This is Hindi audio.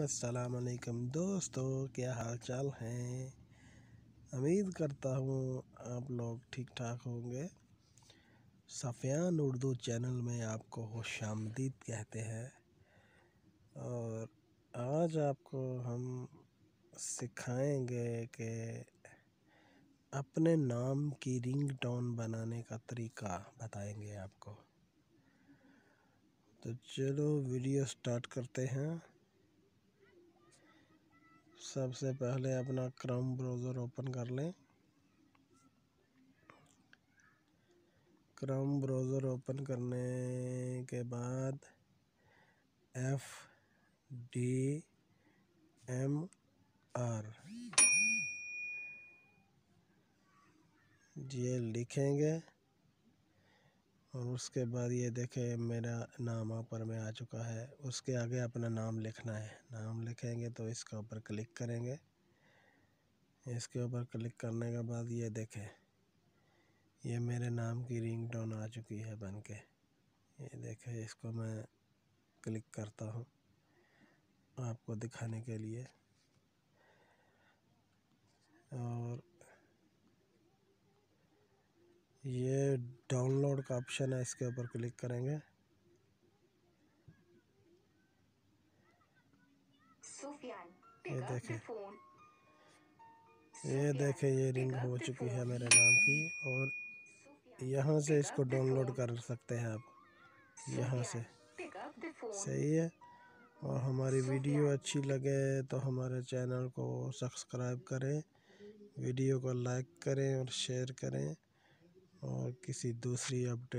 अस्सलाम वालेकुम दोस्तों, क्या हाल चाल हैं? उम्मीद करता हूँ आप लोग ठीक ठाक होंगे। सफ़ियान उर्दू चैनल में आपको खुश आमदीद कहते हैं। और आज आपको हम सिखाएँगे कि अपने नाम की रिंग टोन बनाने का तरीका बताएँगे आपको। तो चलो वीडियो स्टार्ट करते हैं। सबसे पहले अपना क्रम ब्राउज़र ओपन कर लें। क्रम ब्राउज़र ओपन करने के बाद एफ़ डी एम आर ये लिखेंगे। और उसके बाद ये देखें मेरा नाम ऊपर में आ चुका है। उसके आगे अपना नाम लिखना है। नाम लिखेंगे तो इसके ऊपर क्लिक करेंगे। इसके ऊपर क्लिक करने के बाद ये देखें, ये मेरे नाम की रिंग टोन आ चुकी है बन के ये देखें, इसको मैं क्लिक करता हूँ आपको दिखाने के लिए। ये डाउनलोड का ऑप्शन है इसके ऊपर क्लिक करेंगे। ये देखें। ये देखें ये रिंग हो चुकी है मेरे नाम की और यहाँ से इसको डाउनलोड कर सकते हैं आप। यहाँ से। सही है। और हमारी वीडियो अच्छी लगे तो हमारे चैनल को सब्सक्राइब करें वीडियो को लाइक करें और शेयर करें। और किसी दूसरी अपडेट